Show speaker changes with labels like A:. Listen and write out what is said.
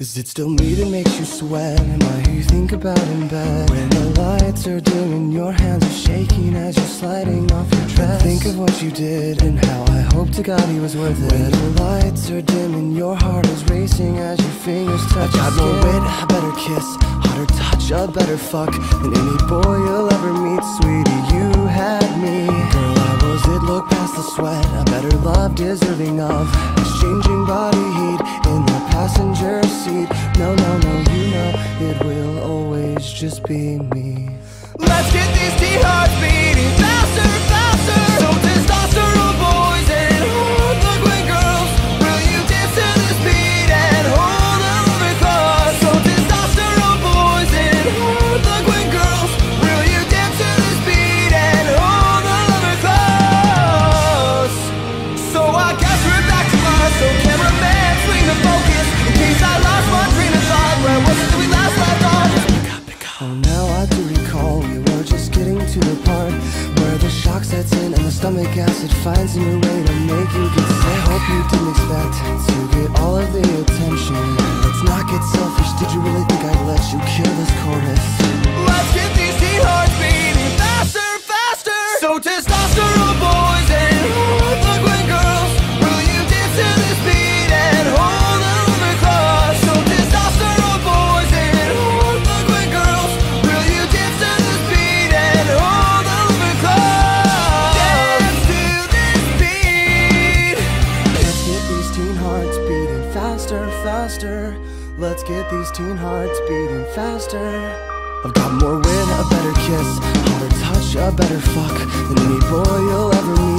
A: Is it still me that makes you sweat? Am I who you think about in bed? When the lights are dim and your hands are shaking as you're sliding off your dress. Think of what you did and how I hope to God he was worth it. When the lights are dim and your heart is racing as your fingers touch. I got more wit, a better kiss, hotter touch, a better fuck than any boy you'll ever meet, sweetie. You had me, girl. I was it. Look past the sweat, a better love deserving of exchanging body heat passenger seat. No, no, no, you know it will always just be me.
B: Let's get these teen hearts
A: stomach acid finds a new way to make you get sick. I hope you didn't expect to get all of the attention. Let's not get selfish. Did you really think I'd let you kill
B: faster.
A: Let's get these teen hearts beating faster. I've got more wit, a better kiss, hotter touch, a better fuck than any boy you'll ever meet,